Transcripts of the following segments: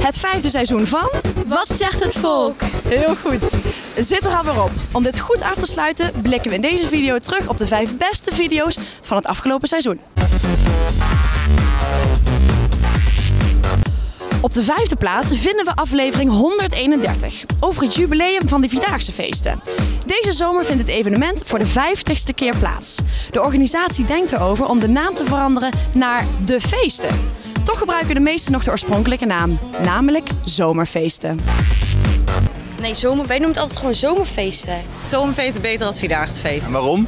Het vijfde seizoen van Wat zegt het volk? Heel goed. Zit er alweer op. Om dit goed af te sluiten blikken we in deze video terug op de vijf beste video's van het afgelopen seizoen. Op de vijfde plaats vinden we aflevering 131 over het jubileum van de Vierdaagse feesten. Deze zomer vindt het evenement voor de 50ste keer plaats. De organisatie denkt erover om de naam te veranderen naar De Feesten. Toch gebruiken de meesten nog de oorspronkelijke naam, namelijk Zomerfeesten. Nee, zomer, wij noemen het altijd gewoon zomerfeesten. Zomerfeest is beter dan Vierdaagse feest. En waarom?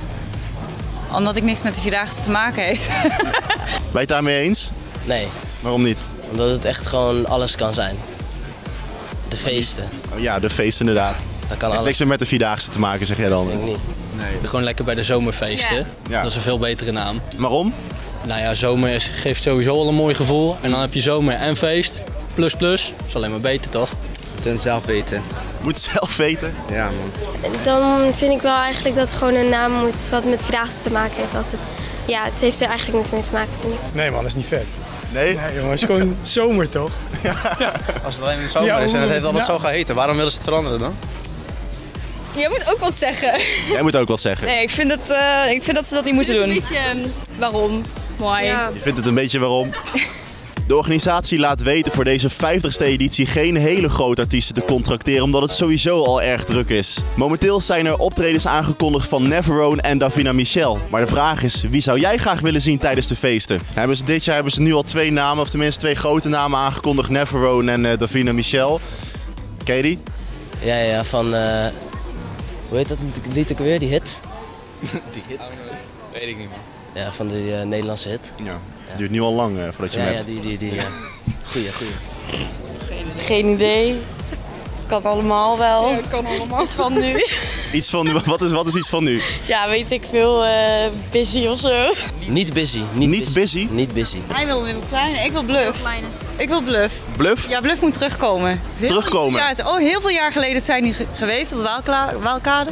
Omdat ik niks met de Vierdaagse te maken heeft. Ben je het daarmee eens? Nee, Waarom niet? omdat het echt gewoon alles kan zijn. De feesten, Oh, ja, de feest inderdaad. dat kan Heeft alles. niks meer met de Vierdaagse te maken, zeg jij dan? Denk ik niet. Gewoon lekker bij de zomerfeesten. Ja. Dat is een veel betere naam. Waarom? Nou ja, zomer is, geeft sowieso al een mooi gevoel. En dan heb je zomer en feest. Plus plus. Is alleen maar beter toch? Ten zelf weten. Moet het zelf weten. Ja, man. Dan vind ik wel eigenlijk dat het gewoon een naam moet wat met Vierdaagse te maken heeft. Als het, ja, het heeft er eigenlijk niks mee te maken, vind ik. Nee man, dat is niet vet. Nee? Nee jongen, het is gewoon zomer toch? Als het alleen in de zomer Ja, is en het heeft altijd ja. zo geheten, waarom willen ze het veranderen dan? Jij moet ook wat zeggen. Jij moet ook wat zeggen. Nee, ik vind, het, eh, ik vind dat ze dat niet moeten doen. beetje waarom. Mooi. Ja. Je vindt het een beetje waarom? De organisatie laat weten voor deze 50ste editie geen hele grote artiesten te contracteren, omdat het sowieso al erg druk is. Momenteel zijn er optredens aangekondigd van Neverone en Davina Michel. Maar de vraag is, wie zou jij graag willen zien tijdens de feesten? Hebben ze, dit jaar hebben ze nu al twee namen, of tenminste twee grote namen aangekondigd, Neverone en eh, Davina Michel. Die? Ja, ja, van... eh, hoe heet dat lied- ook weer, die hit? Weet ik niet meer. Ja, van die eh, Nederlandse hit. Ja. Duurt nu al lang eh, voordat je Ja, hem ja, die, die, die. ja. Goeie, goeie. Geen idee. Kan allemaal wel. Ja, kan allemaal. Iets van nu. Iets van nu, wat is, wat is iets van nu? Ja, weet ik veel. eh, busy of zo. Niet busy. Niet, Niet busy? Niet busy. Hij wil Willem Kleine, ik wil Bluff. Ik wil Bluff. Bluff? Ja, Bluff moet terugkomen. Heel- Terugkomen? Ja, het is oh, heel veel jaar geleden zijn die ge- geweest op de Waalkade.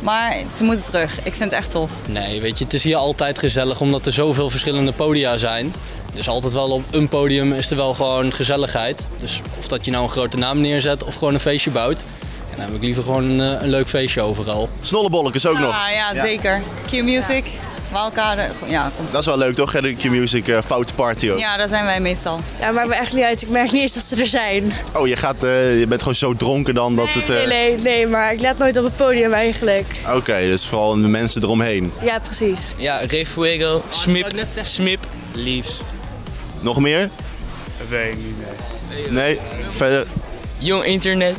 Maar ze moeten terug. Ik vind het echt tof. Nee, weet je, het is hier altijd gezellig omdat er zoveel verschillende podia zijn. Dus altijd wel op een podium is er wel gewoon gezelligheid. Dus of dat je nou een grote naam neerzet of gewoon een feestje bouwt. En dan heb ik liever gewoon een, eh, een leuk feestje overal. Snollebolletjes ook nog. Ah, ja, zeker. Q-Music, Waalkade. Ja, komt. Dat is wel leuk toch? hè, De Q-Music eh, foute party ook. ja, daar zijn wij meestal. Ja, maakt me echt niet uit. Ik merk niet eens dat ze er zijn. Oh, je, gaat, eh, je bent gewoon zo dronken dan dat het... eh, Nee, nee, nee, maar ik let nooit op het podium eigenlijk. Oké, dus vooral de mensen eromheen. Ja, precies. Ja, Refuego, Smip, Smip, Leaves. Nog meer? Weet ik niet, nee. Nee? Verder? Jong Internet.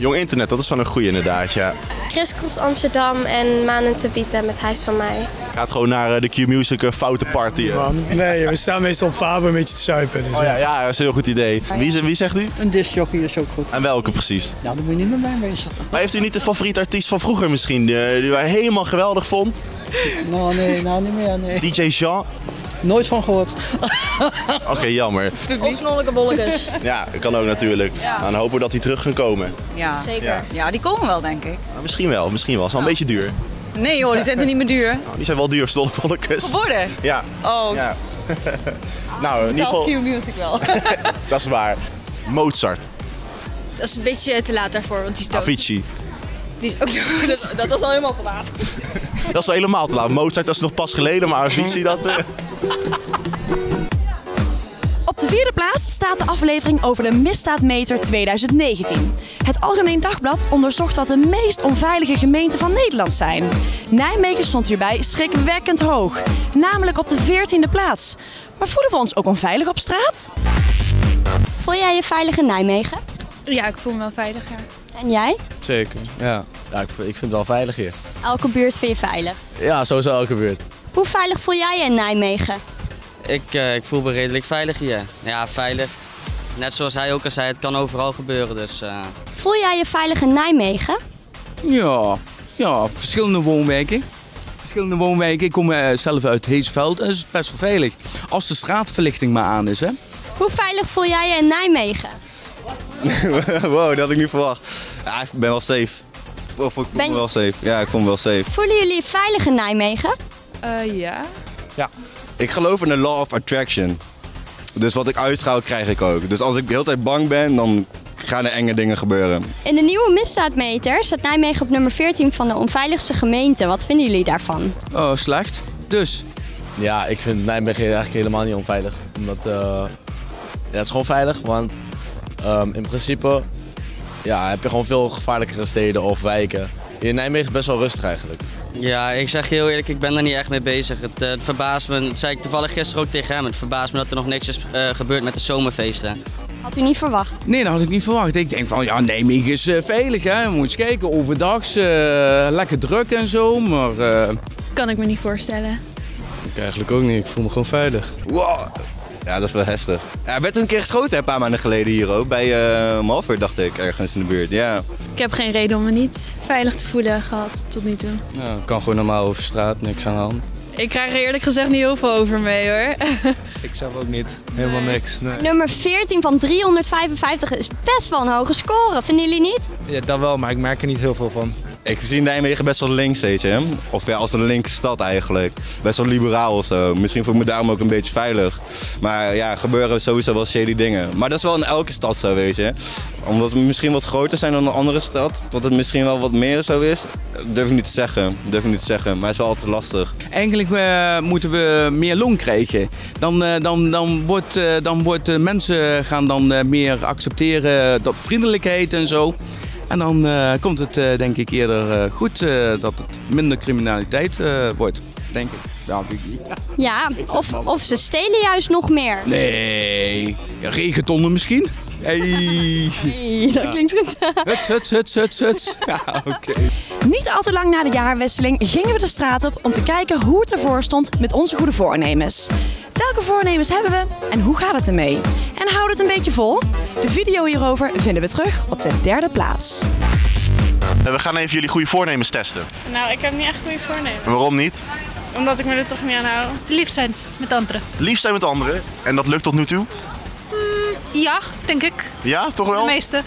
Jong Internet, dat is wel een goeie inderdaad, ja. Crisscross Amsterdam en Manen te bieden met Huis van Mij. Gaat gewoon naar eh, de Q-Music eh, foute party. eh. Man, nee, we staan meestal op Faber een beetje te zuipen. Dus Oh ja, ja, dat is een heel goed idee. Wie, wie zegt u? Een discjockey is ook goed. En welke precies? Nou, dan moet je niet met mij wezen. Maar heeft u niet de favoriete artiest van vroeger misschien, die wij helemaal geweldig vond? Nou, nee, nou niet meer, nee. DJ Jean? Nooit van gehoord. Oké, jammer. Of snolleke bolletjes. Ja, dat kan ook natuurlijk. Dan hopen we dat die terug gaan komen. Ja. Zeker. Ja. ja, die komen wel, denk ik. Maar misschien wel, misschien wel. Het is wel een beetje duur. Nee hoor, die zijn er niet meer duur. Nou, die zijn wel duur, stollebolletjes. Geworden? Ja. Oh, ja. nou, in ieder geval, Q-Music wel. dat is waar. Mozart, Dat is een beetje te laat daarvoor, want die is dood. Avicii. Die is ook dood. Dat, dat was al helemaal te laat. Dat is wel helemaal te laat. Mozart dat is nog pas geleden, maar Avicii dat... eh, Op de vierde plaats staat de aflevering over de misdaadmeter 2019. Het Algemeen Dagblad onderzocht wat de meest onveilige gemeenten van Nederland zijn. Nijmegen stond hierbij schrikwekkend hoog, namelijk op de 14e plaats. Maar voelen we ons ook onveilig op straat? Voel jij je veilig in Nijmegen? Ja, ik voel me wel veilig, ja. En jij? Zeker, ja. Ja, ik, ik vind het wel veilig hier. Elke buurt vind je veilig. Ja, sowieso elke buurt. Hoe veilig voel jij je in Nijmegen? Ik, eh, ik voel me redelijk veilig hier. Ja, veilig. Net zoals hij ook al zei, het kan overal gebeuren. Dus eh, Voel jij je veilig in Nijmegen? Ja, ja, verschillende woonwijken. Verschillende woonwijken. Ik kom eh, zelf uit Heesveld en het is best wel veilig. Als de straatverlichting maar aan is, hè. Hoe veilig voel jij je in Nijmegen? wow, dat had ik niet verwacht. Ja, ik ben wel safe. Of ik voel Ben- me wel safe. Ja, ik voel me wel safe. Voelen jullie je veilig in Nijmegen? Eh, ja. Ik geloof in de law of attraction. Dus wat ik uitstraal, krijg ik ook. Dus als ik de hele tijd bang ben, dan gaan er enge dingen gebeuren. In de nieuwe misdaadmeter staat Nijmegen op nummer 14 van de onveiligste gemeenten. Wat vinden jullie daarvan? Oh, slecht. Dus? Ja, ik vind Nijmegen eigenlijk helemaal niet onveilig. Omdat, eh, ja, het is gewoon veilig, want ehm, in principe ja, heb je gewoon veel gevaarlijkere steden of wijken. In Nijmegen is best wel rustig eigenlijk. Ja, ik zeg je heel eerlijk, ik ben er niet echt mee bezig. Het, eh, het verbaast me, dat zei ik toevallig gisteren ook tegen hem, het verbaast me dat er nog niks is eh, gebeurd met de zomerfeesten. Had u niet verwacht? Nee, dat had ik niet verwacht. Ik denk van, ja, Nijmegen is eh, veilig, hè. Moet je eens kijken, overdags eh, lekker druk en zo, maar... eh, Kan ik me niet voorstellen. Ik eigenlijk ook niet. Ik voel me gewoon veilig. Wow. Ja, dat is wel heftig. Ja, er werd een keer geschoten hè, een paar maanden geleden hier ook. Bij uh, Malver, dacht ik, ergens in de buurt. Ja. Ik heb geen reden om me niet veilig te voelen gehad tot nu toe. ja, kan gewoon normaal over straat, niks aan de hand. Ik krijg er eerlijk gezegd niet heel veel over mee hoor. Ik zelf ook niet. Helemaal niks. Nee. Nummer 14 van 355 is best wel een hoge score, vinden jullie niet? Ja, dat wel, maar ik merk er niet heel veel van. Ik zie Nijmegen best wel links, weet je. Of ja, als een linkse stad eigenlijk. Best wel liberaal of zo. Misschien voel ik me daarom ook een beetje veilig. Maar ja, gebeuren sowieso wel shady dingen. Maar dat is wel in elke stad zo, weet je. Omdat we misschien wat groter zijn dan een andere stad. Dat het misschien wel wat meer zo is. Durf ik niet te zeggen. Durf ik niet te zeggen. Maar het is wel altijd lastig. Eigenlijk eh, moeten we meer loon krijgen. Dan, eh, dan, dan wordt, eh, dan wordt mensen gaan dan meer accepteren dat vriendelijkheid en zo. En dan eh, komt het eh, denk ik eerder eh, goed dat het minder criminaliteit wordt. Denk ik. Ja, of, of ze stelen juist nog meer. Nee, regentonnen misschien? Hey. Dat klinkt goed. Huts, huts, huts, huts, huts. Ja, oké. Niet al te lang na de jaarwisseling gingen we de straat op om te kijken hoe het ervoor stond met onze goede voornemens. Welke voornemens hebben we en hoe gaat het ermee? En houdt het een beetje vol? De video hierover vinden we terug op de derde plaats. We gaan even jullie goede voornemens testen. Nou, ik heb niet echt goede voornemen. Waarom niet? Omdat ik me er toch niet aan hou. Lief zijn met anderen. Lief zijn met anderen. En dat lukt tot nu toe? Ja, denk ik. Ja, toch wel? De meeste.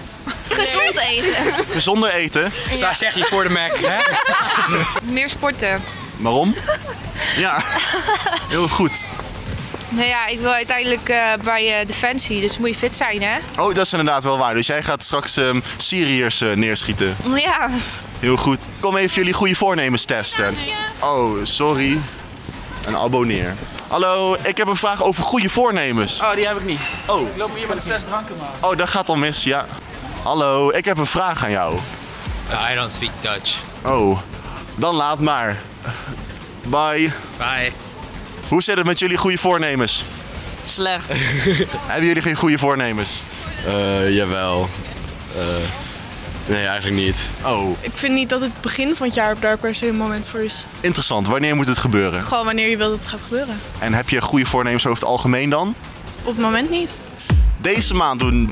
Gezond eten. Gezonder eten. Ja. zeg je voor de Mac, hè? Meer sporten. Waarom? Ja, heel goed. Nou ja, ik wil uiteindelijk eh, bij eh, Defensie, dus moet je fit zijn, hè? Oh, dat is inderdaad wel waar. Dus jij gaat straks ehm Syriërs eh, neerschieten. Ja. Heel goed. Kom even jullie goede voornemens testen. Oh, sorry. Een abonneer. Hallo, ik heb een vraag over goede voornemens. Oh, die heb ik niet. Oh. Ik loop hier met een fles dranken, man. Oh, dat gaat al mis, ja. Hallo, ik heb een vraag aan jou. I don't speak Dutch. Oh, dan laat maar. Bye. Bye. Hoe zit het met jullie goede voornemens? Slecht. Hebben jullie geen goede voornemens? Eh, jawel. Eh, nee, eigenlijk niet. Oh. Ik vind niet dat het begin van het jaar daar per se een moment voor is. Interessant. Wanneer moet het gebeuren? Gewoon wanneer je wilt dat het gaat gebeuren. En heb je goede voornemens over het algemeen dan? Op het moment niet. Deze maand doen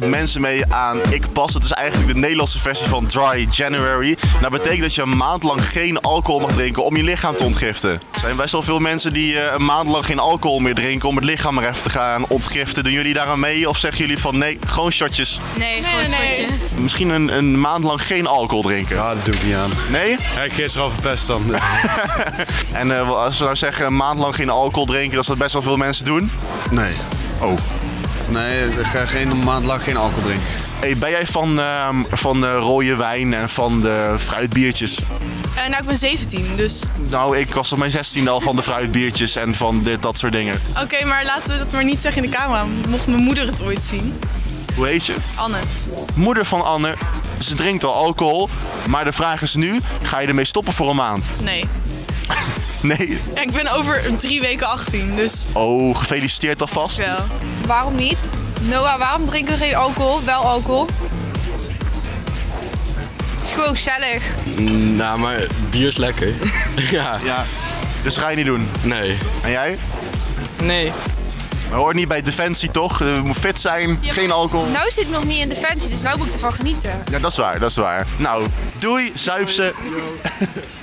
23.000 mensen mee aan Ik Pas. Het is eigenlijk de Nederlandse versie van Dry January. Nou, Dat betekent dat je een maand lang geen alcohol mag drinken om je lichaam te ontgiften. Er zijn best wel veel mensen die eh, een maand lang geen alcohol meer drinken om het lichaam maar even te gaan ontgiften. Doen jullie daar aan mee of zeggen jullie van nee, gewoon shotjes? Nee, gewoon shotjes. Misschien een, een maand lang geen alcohol drinken? Ja, dat doe ik niet aan. Nee? Ja, ik gisteren al verpest dan. dus. En eh, als we nou zeggen een maand lang geen alcohol drinken, dat is dat best wel veel mensen doen? Nee. Oh. Nee, ik ga geen maand lang geen alcohol drinken. Hey, ben jij van, ehm, van de rode wijn en van de fruitbiertjes? Eh, nou, ik ben 17, dus... Nou, ik was op mijn 16 al van de fruitbiertjes en van dit, dat soort dingen. Oké, maar laten we dat maar niet zeggen in de camera. Mocht mijn moeder het ooit zien. Hoe heet je? Anne. Moeder van Anne. Ze drinkt al alcohol, maar de vraag is nu, ga je ermee stoppen voor een maand? Nee. Nee? Ja, ik ben over drie weken 18, dus... Oh, gefeliciteerd alvast. Wel. Waarom niet? Noah, waarom drinken we geen alcohol? Wel alcohol? Het is gewoon gezellig. Nou, maar bier is lekker. ja. Ja. Dus ga je niet doen? Nee. En jij? Nee. Maar hoort niet bij Defensie toch? Je moet fit zijn, geen alcohol. Nou zit ik nog niet in Defensie, dus nou moet ik ervan genieten. Ja, dat is waar, dat is waar. Nou, doei, zuip ze.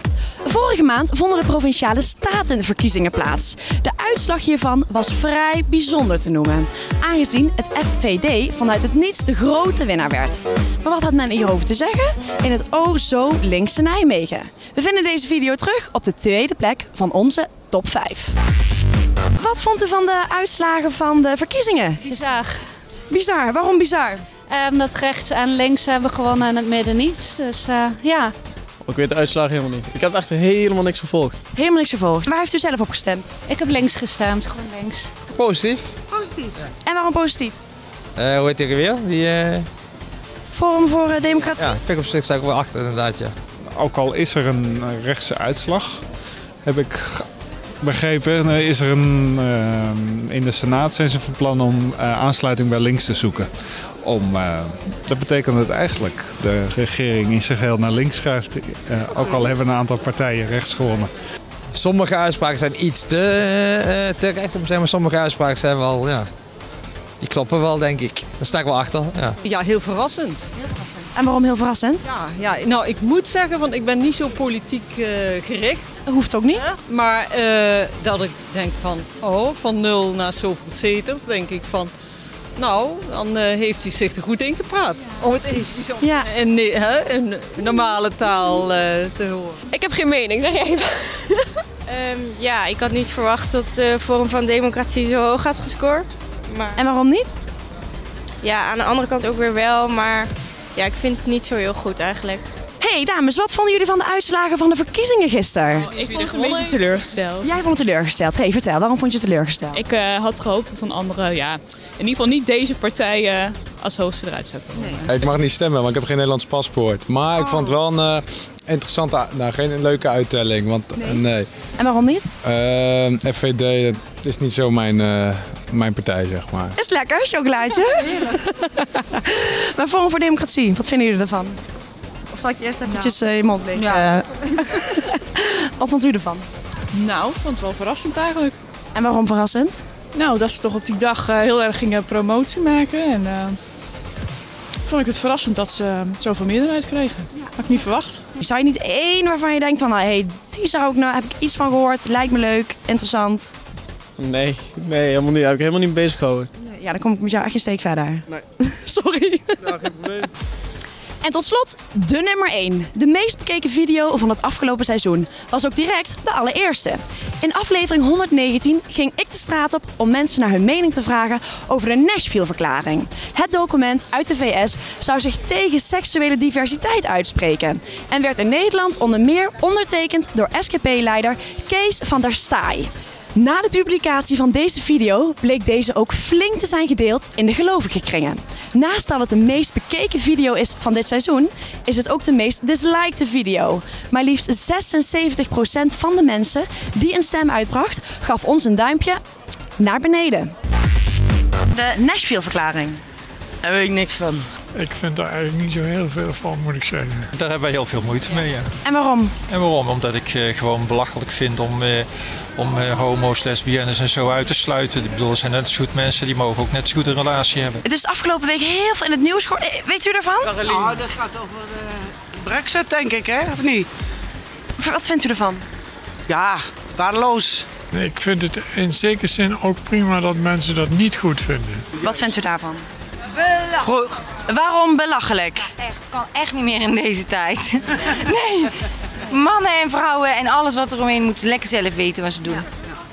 Vorige maand vonden de provinciale statenverkiezingen plaats. De uitslag hiervan was vrij bijzonder te noemen, aangezien het FVD vanuit het niets de grote winnaar werd. Maar wat had men hierover te zeggen? In het o zo linkse Nijmegen. We vinden deze video terug op de tweede plek van onze top 5. Wat vond u van de uitslagen van de verkiezingen? Bizar. Bizar, waarom bizar? Omdat rechts en links hebben gewonnen en het midden niet. Dus eh, ja. Ik weet de uitslagen helemaal niet. Ik heb echt helemaal niks gevolgd. Helemaal niks gevolgd. Waar heeft u zelf op gestemd? Ik heb links gestemd, gewoon links. Positief. Positief. En waarom positief? Eh, hoe heet die weer? Die, eh, Forum voor eh, Democratie. ja, ik op zich sta ik wel achter inderdaad, ja. Ook al is er een rechtse uitslag, heb ik begrepen, is er een, eh, in de Senaat zijn ze van plan om eh, aansluiting bij links te zoeken. Om, eh, dat betekent dat eigenlijk de regering in zijn geheel naar links schuift. eh, ook al hebben een aantal partijen rechts gewonnen. Sommige uitspraken zijn iets te, eh, te recht, om te zeggen, maar sommige uitspraken zijn wel, ja, die kloppen wel, denk ik. Daar sta ik wel achter, ja. Ja, heel verrassend. En waarom heel verrassend? Ja, ja, nou, ik moet zeggen, want ik ben niet zo politiek eh, gericht. Dat hoeft ook niet. Maar eh, dat ik denk van, oh, van nul naar zoveel zetels, denk ik van... Nou, dan eh, heeft hij zich er goed ingepraat. Om het eventjes op- Ja. in, ne- hè, in normale taal eh, te horen. Ik heb geen mening, zeg jij Ehm, ja, ik had niet verwacht dat de Forum van Democratie zo hoog had gescoord. Maar... En waarom niet? Ja, aan de andere kant ook weer wel, maar ja, ik vind het niet zo heel goed eigenlijk. Hey, dames, wat vonden jullie van de uitslagen van de verkiezingen gisteren? Ik vond het een beetje teleurgesteld. Jij vond het teleurgesteld. hey, vertel, waarom vond je het teleurgesteld? Ik eh, had gehoopt dat een andere, ja, in ieder geval niet deze partij eh, als hoogste eruit zou komen. Ik mag niet stemmen, want ik heb geen Nederlands paspoort. Maar ik vond het wel een eh, interessante, nou geen leuke uittelling. Want nee. En waarom niet? FVD dat is niet zo mijn, eh, mijn partij, zeg maar. Is lekker, chocolaatje. maar Forum voor Democratie, wat vinden jullie ervan? Zal ik je eerst eventjes eh, je mond leggen? Ja. wat vond u ervan? Nou, ik vond het wel verrassend eigenlijk. En waarom verrassend? Nou, dat ze toch op die dag eh, heel erg gingen promotie maken. En eh, vond ik het verrassend dat ze zoveel meerderheid kregen. Had ik niet verwacht. Zou je niet één waarvan je denkt van, nou, hey, die zou ik nou, heb ik iets van gehoord, lijkt me leuk, interessant. Nee, nee, helemaal niet. Heb ik helemaal niet mee bezig gehouden. Ja, dan kom ik met jou echt een steek verder. Nee. Sorry. Ja, geen probleem. En tot slot, de nummer 1. De meest bekeken video van het afgelopen seizoen. Was ook direct de allereerste. In aflevering 119 ging ik de straat op om mensen naar hun mening te vragen over de Nashville-verklaring. Het document uit de VS zou zich tegen seksuele diversiteit uitspreken. En werd in Nederland onder meer ondertekend door SGP-leider Kees van der Staaij. Na de publicatie van deze video bleek deze ook flink te zijn gedeeld in de gelovige kringen. Naast dat het de meest bekeken video is van dit seizoen, is het ook de meest disliked video. Maar liefst 76% van de mensen die een stem uitbracht, gaf ons een duimpje naar beneden. De Nashville-verklaring. Daar weet ik niks van. Ik vind daar eigenlijk niet zo heel veel van, moet ik zeggen. Daar hebben wij heel veel moeite mee, ja. En waarom? En waarom? Omdat ik eh, gewoon belachelijk vind om, eh, om eh, homo's, lesbiennes en zo uit te sluiten. Ik bedoel, er zijn net zo goed mensen die mogen ook net zo goed een relatie hebben. Het is afgelopen week heel veel in het nieuws geworden. Eh, Weet u ervan? Oh, dat gaat over de brexit, denk ik, hè? Of niet? Wat vindt u ervan? Ja, waardeloos. Ik vind het in zekere zin ook prima dat mensen dat niet goed vinden. Wat vindt u daarvan? Goed. Waarom belachelijk? kan echt niet meer in deze tijd. nee, mannen en vrouwen en alles wat er omheen moeten lekker zelf weten wat ze doen.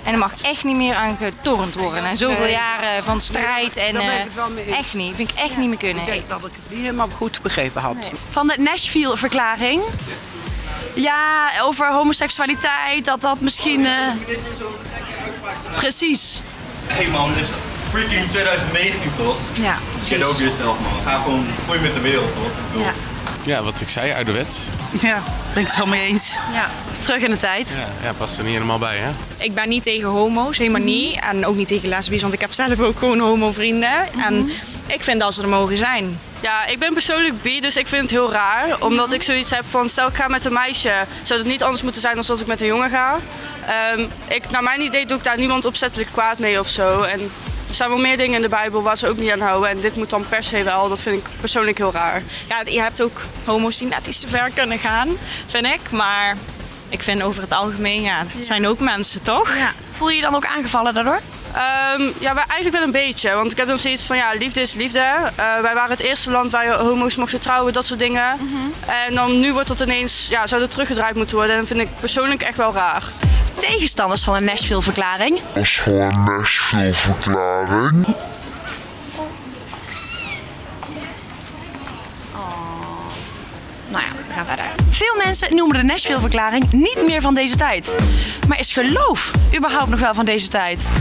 En er mag echt niet meer aan getornd worden. Na zoveel jaren van strijd en eh, echt niet. Vind ik echt niet meer kunnen. Ik denk dat ik het niet helemaal goed begrepen had. Van de Nashville-verklaring. Ja, over homoseksualiteit, dat dat misschien... eh, Precies. Hé hey man, dit is freaking 2019 toch? Ja. Get over jezelf man. Ga gewoon groeien met de wereld toch? Ja. Ja, wat ik zei, ouderwets. Ja, ben ik het wel mee eens. Ja, terug in de tijd. Ja, ja, past er niet helemaal bij, hè? Ik ben niet tegen homo's, helemaal niet. En ook niet tegen lesbisch, want ik heb zelf ook gewoon homo-vrienden. En ik vind dat ze er mogen zijn. Ja, ik ben persoonlijk bi, dus ik vind het heel raar. Omdat ik zoiets heb van, stel ik ga met een meisje, zou het niet anders moeten zijn dan als ik met een jongen ga. Ehm, ik, naar mijn idee doe ik daar niemand opzettelijk kwaad mee of zo. En er staan wel meer dingen in de Bijbel waar ze ook niet aan houden. En dit moet dan per se wel, dat vind ik persoonlijk heel raar. Ja, je hebt ook homo's die net iets te ver kunnen gaan, vind ik. Maar ik vind over het algemeen, ja, het zijn ook mensen, toch? Ja. Voel je je dan ook aangevallen daardoor? Ehm, ja, wij eigenlijk wel een beetje. Want ik heb dan zoiets van, ja, liefde is liefde. Eh, wij waren het eerste land waar je homo's mochten trouwen, dat soort dingen. En dan nu wordt dat ineens, ja, zou dat teruggedraaid moeten worden. En dat vind ik persoonlijk echt wel raar. Tegenstanders van een Nashville-verklaring. Dat is gewoon een Nashville-verklaring. Nou ja, we gaan verder. Veel mensen noemen de Nashville-verklaring niet meer van deze tijd. Maar is geloof überhaupt nog wel van deze tijd?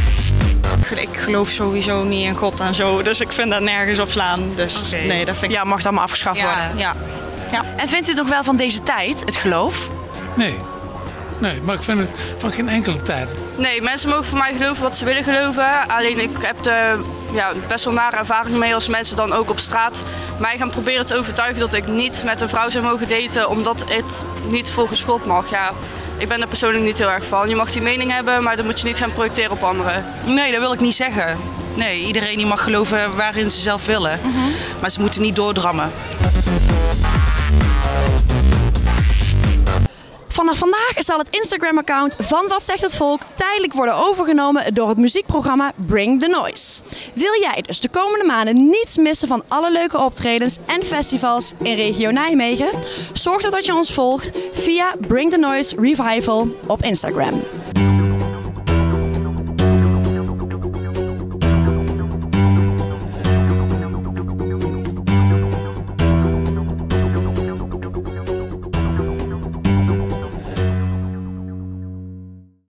Ik geloof sowieso niet in God en zo, dus ik vind dat nergens op slaan. Dus nee, dat vind ik... Ja, mag het allemaal afgeschaft Ja, worden. ja. ja. En vindt u het nog wel van deze tijd, het geloof? Nee. Nee, maar ik vind het van geen enkele tijd. Nee, mensen mogen voor mij geloven wat ze willen geloven. Alleen ik heb er ja, best wel nare ervaring mee als mensen dan ook op straat mij gaan proberen te overtuigen dat ik niet met een vrouw zou mogen daten omdat het niet volgens God mag. Ja, ik ben er persoonlijk niet heel erg van. Je mag die mening hebben, maar dan moet je niet gaan projecteren op anderen. Nee, dat wil ik niet zeggen. Nee, iedereen die mag geloven waarin ze zelf willen. Maar ze moeten niet doordrammen. Vanaf vandaag zal het Instagram-account van Wat Zegt het Volk tijdelijk worden overgenomen door het muziekprogramma Bring the Noise. Wil jij dus de komende maanden niets missen van alle leuke optredens en festivals in regio Nijmegen? Zorg dan dat je ons volgt via Bring the Noise Revival op Instagram.